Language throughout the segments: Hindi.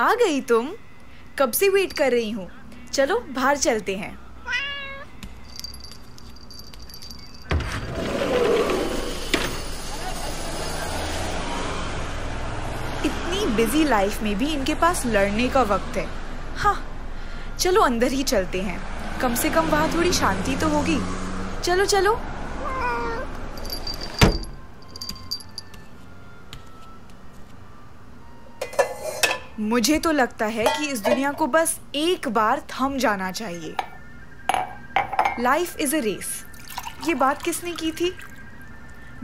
आ गई तुम। कब से वेट कर रही हूँ? चलो, बाहर चलते हैं। इतनी बिज़ी लाइफ में भी इनके पास लड़ने का वक्त है। हाँ चलो अंदर ही चलते हैं। कम से कम वहाँ थोड़ी शांति तो होगी। चलो चलो। मुझे तो लगता है कि इस दुनिया को बस एक बार थम जाना चाहिए। लाइफ इज़ अ रेस ये बात किसने की थी?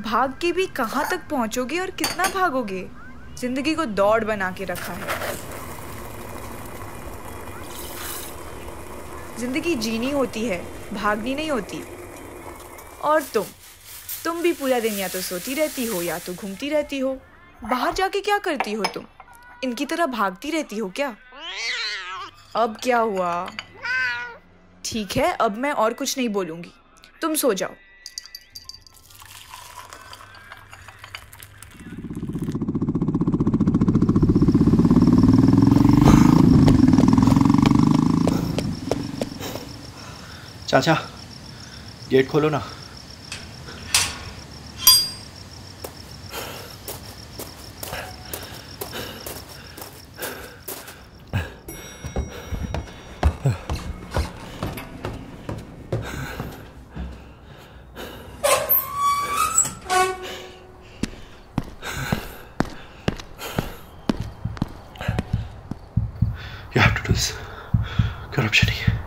भाग के भी कहाँ तक पहुंचोगे और कितना भागोगे? ज़िंदगी को दौड़ बना के रखा है। ज़िंदगी जीनी होती है, भागनी नहीं होती। और तुम? तुम भी पूरा दिन या तो सोती रहती हो या तो घूमती रहती हो। बाहर जाके क्या करती हो तुम? इनकी तरह भागती रहती हो क्या? अब क्या हुआ? ठीक है, अब मैं और कुछ नहीं बोलूँगी। तुम सो जाओ। चाचा गेट खोलो ना You have to do this. कोई ऑप्शन नहीं है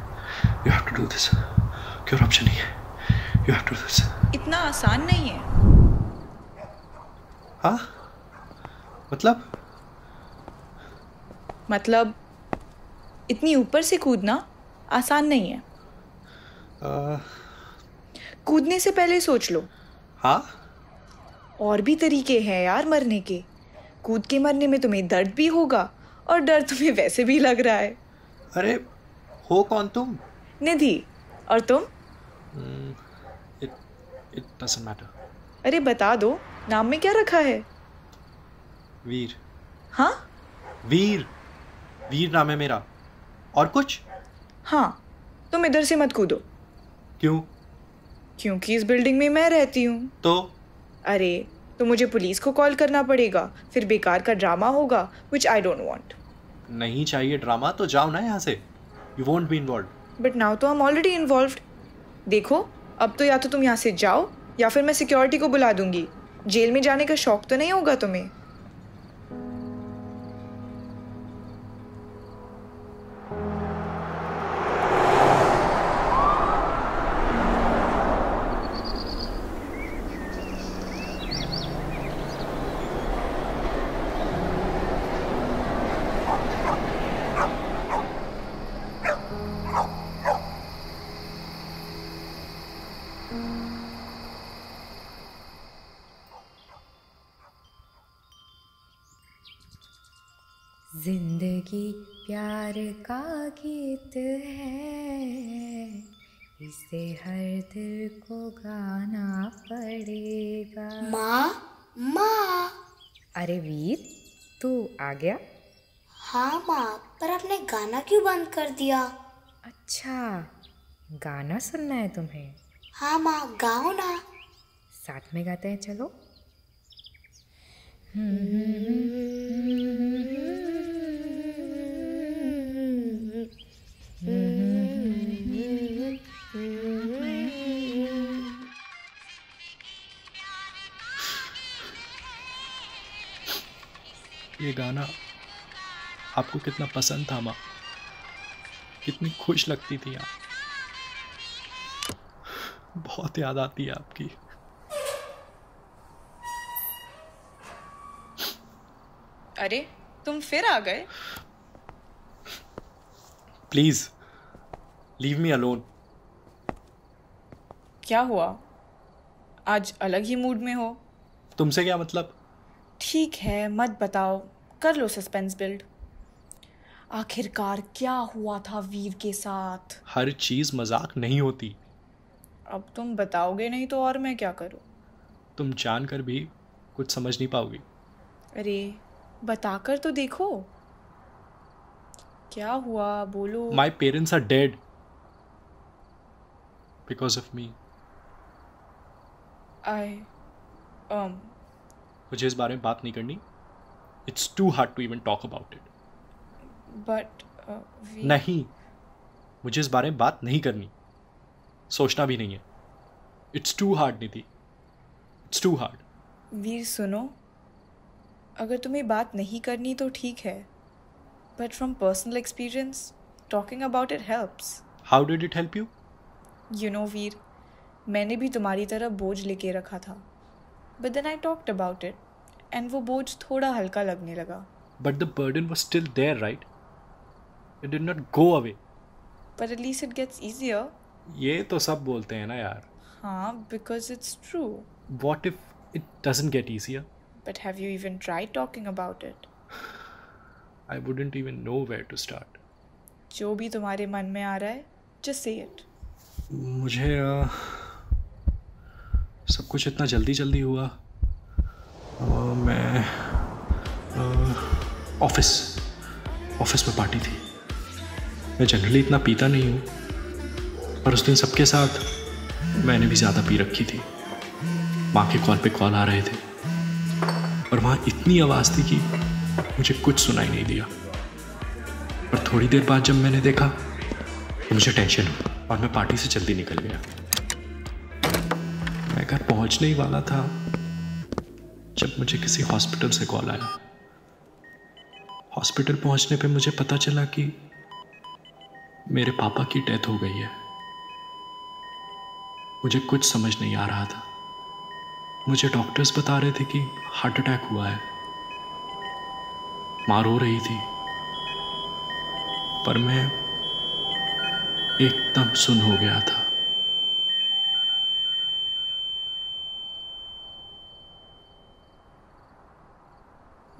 You have to do this. कोई ऑप्शन नहीं है You have to do this. इतना आसान नहीं है। हाँ? मतलब? मतलब इतनी ऊपर से कूदना आसान नहीं है। आ, कूदने से पहले सोच लो। हाँ? और भी तरीके हैं यार मरने के। कूद के मरने में तुम्हें दर्द भी होगा और डर तुम्हें वैसे भी लग रहा है। अरे हो कौन तुम? निधि। और तुम? इट इट डजंट मैटर अरे बता दो नाम में क्या रखा है? वीर। हाँ? वीर। वीर नाम है मेरा। और कुछ? हाँ तुम इधर से मत कूदो। क्यों? क्योंकि इस बिल्डिंग में मैं रहती हूँ। तो? अरे तो मुझे पुलिस को कॉल करना पड़ेगा। फिर बेकार का ड्रामा होगा विच आई डोंट वांट नहीं चाहिए ड्रामा तो जाओ ना यहाँ से। You want be involve but now तो हम ऑलरेडी इन्वॉल्व देखो, अब तो या तो तुम यहाँ से जाओ, या फिर मैं सिक्योरिटी को बुला दूँगी। जेल में जाने का शौक तो नहीं होगा तुम्हें? ज़िंदगी प्यार का गीत है इसे हर दिल को गाना पड़ेगा। माँ माँ। अरे वीर तू आ गया? हाँ माँ पर आपने गाना क्यों बंद कर दिया? अच्छा गाना सुनना है तुम्हें। हाँ माँ गाओ ना। साथ में गाते हैं चलो। ये गाना आपको कितना पसंद था माँ? कितनी खुश लगती थी आप। बहुत याद आती है आपकी। अरे तुम फिर आ गए? प्लीज़ लीव मी अलोन क्या हुआ? आज अलग ही मूड में हो? तुमसे क्या मतलब? ठीक है मत बताओ। कर लो सस्पेंस बिल्ड आखिरकार क्या हुआ था वीर के साथ? हर चीज़ मज़ाक नहीं होती। अब तुम बताओगे नहीं तो और मैं क्या करूँ? तुम जान कर भी कुछ समझ नहीं पाओगी। अरे बताकर तो देखो। क्या हुआ? बोलो। My parents are dead because of me I um मुझे इस बारे में बात नहीं करनी। It's too hard to even talk about it but नहीं मुझे इस बारे में बात नहीं करनी। सोचना भी नहीं है। It's too hard Nidhi it's too hard Veer सुनो। अगर तुम्हें बात नहीं करनी तो ठीक है but from personal experience talking about it helps how did it help you you know Veer मैंने भी तुम्हारी तरह बोझ लेके रखा था but then I talked about it and वो बोझ थोड़ा हल्का लगने लगा। But the burden was still there right it did not go away but at least it gets easier ये तो सब बोलते हैं ना यार। हाँ because it's true what if it doesn't get easier but have you even try talking about it I wouldn't even know where to start जो भी तुम्हारे मन में आ रहा है जस्ट से इट मुझे अ, सब कुछ इतना जल्दी जल्दी हुआ। अ, मैं ऑफ़िस ऑफ़िस में पार्टी थी। मैं जनरली इतना पीता नहीं हूँ। पर उस दिन सबके साथ मैंने भी ज़्यादा पी रखी थी। माँ के कॉल पे कॉल आ रहे थे। और वहाँ इतनी आवाज़ थी कि मुझे कुछ सुनाई नहीं दिया। पर थोड़ी देर बाद जब मैंने देखा तो मुझे टेंशन हुई और मैं पार्टी से जल्दी निकल गया। मैं घर पहुँचने ही वाला था जब मुझे किसी हॉस्पिटल से कॉल आया। हॉस्पिटल पहुँचने पे मुझे पता चला कि मेरे पापा की डेथ हो गई है। मुझे कुछ समझ नहीं आ रहा था। मुझे डॉक्टर्स बता रहे थे कि हार्ट अटैक हुआ है। माँ रो रही थी। पर मैं एकदम सुन हो गया था।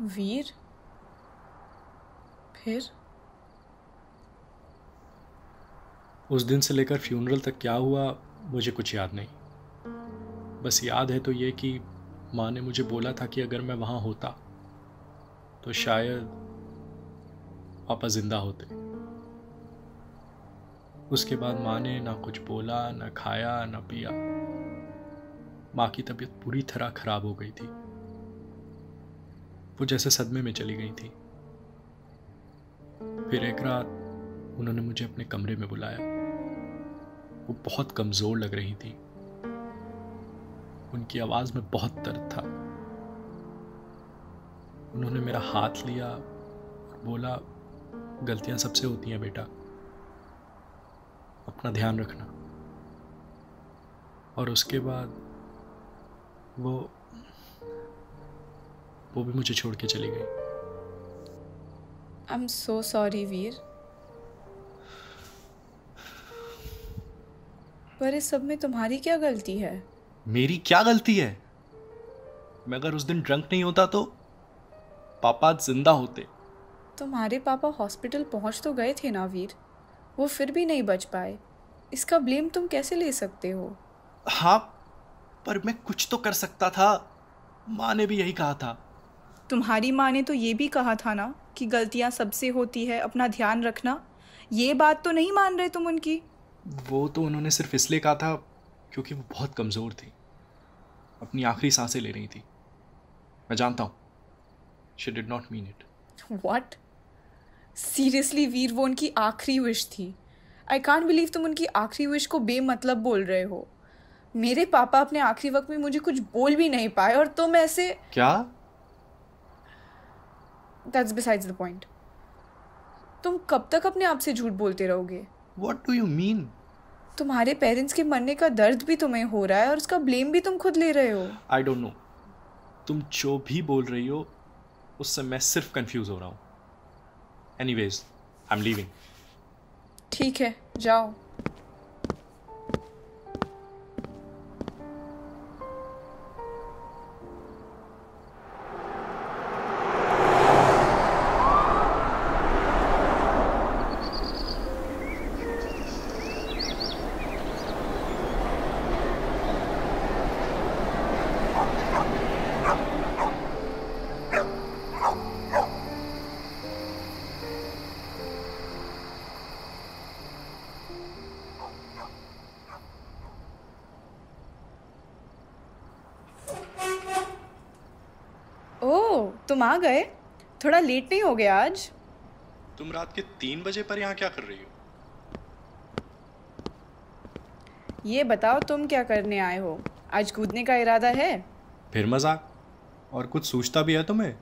वीर? फिर? उस दिन से लेकर फ्यूनरल तक क्या हुआ मुझे कुछ याद नहीं। बस याद है तो ये कि माँ ने मुझे बोला था कि अगर मैं वहाँ होता तो शायद पापा ज़िंदा होते। उसके बाद माँ ने ना कुछ बोला, ना खाया, ना पिया। माँ की तबीयत पूरी तरह खराब हो गई थी। वो जैसे सदमे में चली गई थी। फिर एक रात उन्होंने मुझे अपने कमरे में बुलाया। वो बहुत कमज़ोर लग रही थी। उनकी आवाज़ में बहुत दर्द था। उन्होंने मेरा हाथ लिया और बोला, गलतियाँ सबसे होती हैं बेटा। अपना ध्यान रखना। और उसके बाद वो वो भी मुझे छोड़ के चली गई। I am so sorry Veer. पर इस सब में तुम्हारी क्या गलती है? मेरी क्या गलती है? मैं अगर उस दिन ड्रंक नहीं होता तो पापा ज़िंदा होते। तुम्हारे पापा हॉस्पिटल पहुँच तो गए थे ना वीर। वो फिर भी नहीं बच पाए। इसका ब्लेम तुम कैसे ले सकते हो? हाँ पर मैं कुछ तो कर सकता था। माँ ने भी यही कहा था। तुम्हारी माँ ने तो ये भी कहा था ना कि गलतियाँ सबसे होती है अपना ध्यान रखना। ये बात तो नहीं मान रहे तुम उनकी। वो तो उन्होंने सिर्फ़ इसलिए कहा था क्योंकि वो बहुत कमज़ोर थी। अपनी आखिरी साँसें ले रही थी। मैं जानता हूँ। She did not mean it what seriously Veer वो उनकी आखिरी विश थी। आई कॉन्ट बिलीव तुम उनकी आखिरी विश को बेमतलब बोल रहे हो। मेरे पापा अपने आखिरी वक्त में मुझे कुछ बोल भी नहीं पाए और तुम ऐसे क्या? दैट्स बिसाइड्स द पॉइंट तुम कब तक अपने आप से झूठ बोलते रहोगे? वॉट डू यू मीन तुम्हारे पेरेंट्स के मरने का दर्द भी तुम्हें हो रहा है और उसका ब्लेम भी तुम खुद ले रहे हो। आई डोंट नो तुम जो भी बोल रही हो उससे मैं सिर्फ़ कंफ्यूज हो रहा हूँ। Anyways I am leaving ठीक है जाओ। तुम आ गए? थोड़ा लेट नहीं हो गया आज। तुम रात के तीन बजे पर यहाँ क्या कर रही हो? ये बताओ तुम क्या करने आए हो? आज कूदने का इरादा है? फिर मज़ाक? और कुछ सोचता भी है तुम्हें?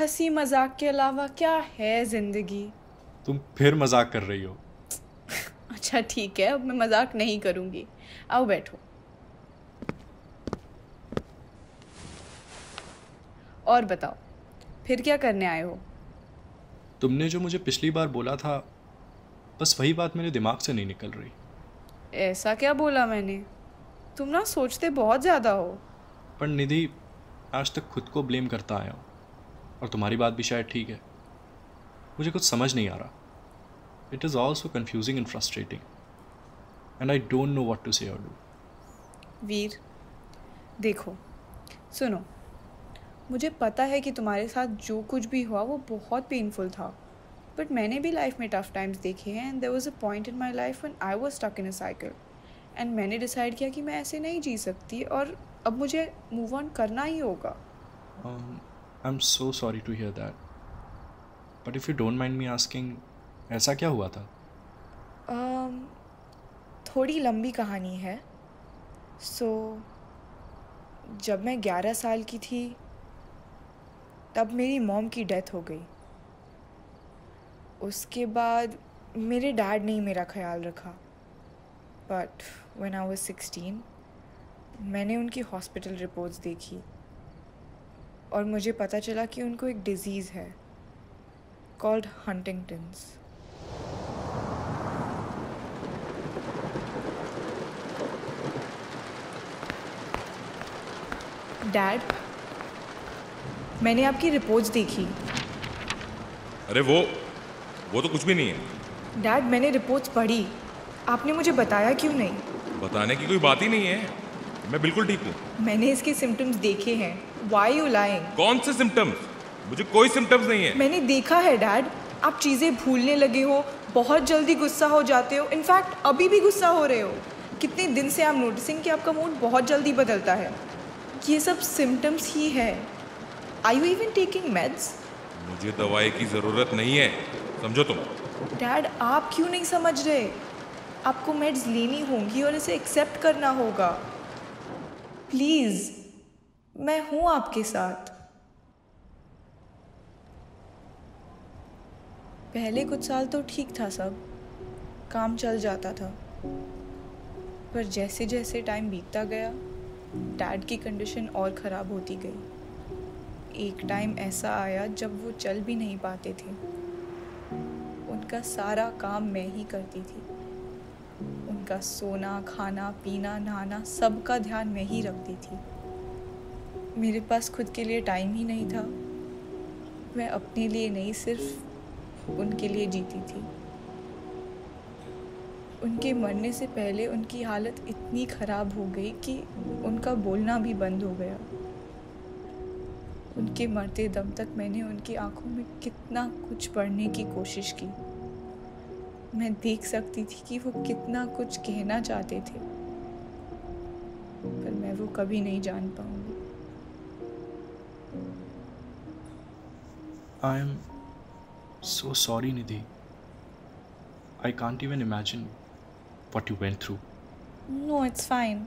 हँसी मज़ाक के अलावा क्या है ज़िंदगी? तुम फिर मज़ाक कर रही हो। अच्छा ठीक है अब मैं मज़ाक नहीं करूँगी। आओ बैठो। और बताओ फिर क्या करने आए हो? तुमने जो मुझे पिछली बार बोला था बस वही बात मेरे दिमाग से नहीं निकल रही। ऐसा क्या बोला मैंने? तुम ना सोचते बहुत ज़्यादा हो। पर निधि आज तक खुद को ब्लेम करता आया हूँ और तुम्हारी बात भी शायद ठीक है। मुझे कुछ समझ नहीं आ रहा। It is also confusing and frustrating and I don't know what to say और डू वीर देखो सुनो मुझे पता है कि तुम्हारे साथ जो कुछ भी हुआ वो बहुत पेनफुल था। बट मैंने भी लाइफ में टफ टाइम्स देखे हैं and there was a point in my life when I was stuck in a cycle and मैंने डिसाइड किया कि मैं ऐसे नहीं जी सकती और अब मुझे मूव ऑन करना ही होगा। I am so sorry to hear that but if you don't mind me asking ऐसा क्या हुआ था? Um, थोड़ी लंबी कहानी है। सो so, जब मैं ग्यारह साल की थी तब मेरी मॉम की डेथ हो गई। उसके बाद मेरे डैड ने ही मेरा ख्याल रखा। But when I was sixteen मैंने उनकी हॉस्पिटल रिपोर्ट्स देखी। और मुझे पता चला कि उनको एक डिज़ीज़ है कॉल्ड हंटिंगटन्स डैड मैंने आपकी रिपोर्ट्स देखी। अरे वो वो तो कुछ भी नहीं है। डैड मैंने रिपोर्ट्स पढ़ी। आपने मुझे बताया क्यों नहीं? बताने की कोई बात ही नहीं है। मैं बिल्कुल ठीक हूँ। मैंने इसके सिम्टम्स देखे हैं। वाई यू लाइंग कौन से सिम्टम्स मुझे कोई सिम्टम्स नहीं है। मैंने देखा है डैड। आप चीज़ें भूलने लगे हो बहुत जल्दी गुस्सा हो जाते हो। इनफैक्ट अभी भी गुस्सा हो रहे हो। कितने दिन से आप नोटिसिंग कि आपका मूड बहुत जल्दी बदलता है। ये सब सिम्टम्स ही है। I you even taking meds मुझे दवाई की ज़रूरत नहीं है। समझो तुम। डैड आप क्यों नहीं समझ रहे? आपको मेड्स लेनी होंगी और इसे एक्सेप्ट करना होगा। प्लीज़ मैं हूँ आपके साथ। पहले कुछ साल तो ठीक था सब। काम चल जाता था। पर जैसे जैसे टाइम बीतता गया डैड की कंडीशन और ख़राब होती गई। एक टाइम ऐसा आया जब वो चल भी नहीं पाते थे। उनका सारा काम मैं ही करती थी। उनका सोना, खाना, पीना, नहाना सब का ध्यान मैं ही रखती थी। मेरे पास खुद के लिए टाइम ही नहीं था। मैं अपने लिए नहीं, सिर्फ़ उनके लिए जीती थी। उनके मरने से पहले उनकी हालत इतनी ख़राब हो गई कि उनका बोलना भी बंद हो गया। उनके मरते दम तक मैंने उनकी आँखों में कितना कुछ पढ़ने की कोशिश की मैं देख सकती थी कि वो कितना कुछ कहना चाहते थे पर मैं वो कभी नहीं जान पाऊँगी I am so sorry Nidhi I can't even imagine what you went through. No, it's fine.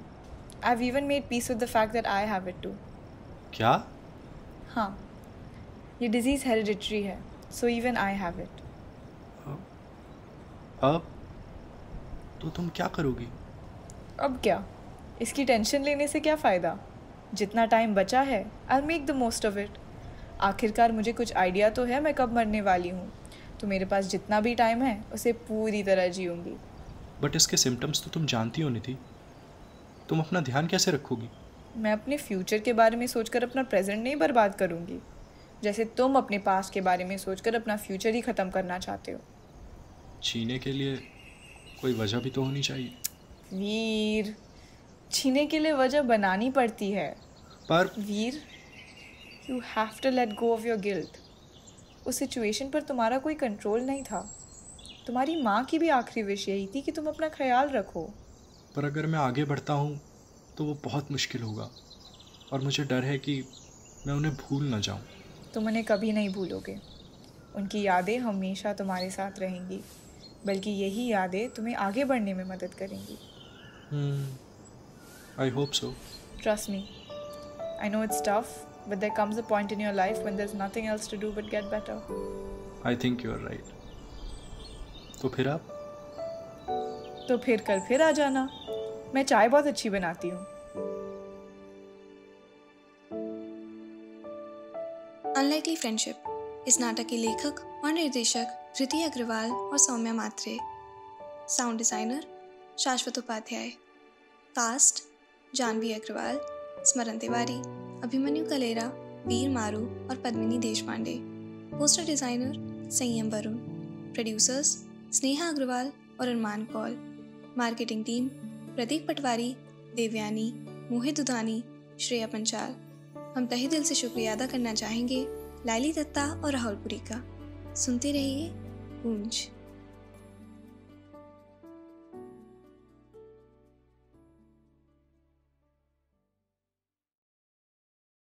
I've even made peace with the fact that I have it too. क्या हाँ ये डिज़ीज़ हेरिडिटरी है so even I have it अब तो तुम क्या करोगी? अब क्या? इसकी टेंशन लेने से क्या फ़ायदा? जितना टाइम बचा है I make the most of it आखिरकार मुझे कुछ आइडिया तो है मैं कब मरने वाली हूँ। तो मेरे पास जितना भी टाइम है उसे पूरी तरह जीऊँगी। बट इसके सिम्टम्स तो तुम जानती हो निधि तुम अपना ध्यान कैसे रखोगी? मैं अपने फ्यूचर के बारे में सोचकर अपना प्रेजेंट नहीं बर्बाद करूँगी। जैसे तुम अपने पास के बारे में सोचकर अपना फ्यूचर ही ख़त्म करना चाहते हो। छीने के लिए कोई वजह भी तो होनी चाहिए। वीर छीने के लिए वजह बनानी पड़ती है। पर we're you have to let go of your guilt उस सिचुएशन पर तुम्हारा कोई कंट्रोल नहीं था। तुम्हारी माँ की भी आखिरी विश यही थी कि तुम अपना ख्याल रखो। पर अगर मैं आगे बढ़ता हूँ तो वो बहुत मुश्किल होगा। और मुझे डर है कि मैं उन्हें भूल ना जाऊँ। तुम उन्हें कभी नहीं भूलोगे। उनकी यादें हमेशा तुम्हारे साथ रहेंगी बल्कि यही यादें तुम्हें आगे बढ़ने में मदद करेंगी। I hope so Trust me. I know it's tough, but there comes a point in your life when there's nothing else to do but get better. I think you are right तो फिर आप? तो फिर कल फिर आ जाना। मैं चाय बहुत अच्छी बनाती हूँ। अनलाइकली फ्रेंडशिप इस नाटक के लेखक और निर्देशक धृति अग्रवाल और सौम्या मात्रे साउंड डिज़ाइनर शाश्वत उपाध्याय कास्ट जानवी अग्रवाल स्मरण तिवारी अभिमन्यु कलेरा वीर मारू और पद्मिनी देशपांडे पोस्टर डिज़ाइनर संयम वरुण प्रोड्यूसर्स स्नेहा अग्रवाल और अरमान कौल मार्केटिंग टीम प्रदीप पटवारी, देवयानी, मोहित दुधानी श्रेया पंचाल। हम तहे दिल से शुक्रिया अदा करना चाहेंगे लाली दत्ता और राहुलपुरी का। सुनते रहिए गूंज।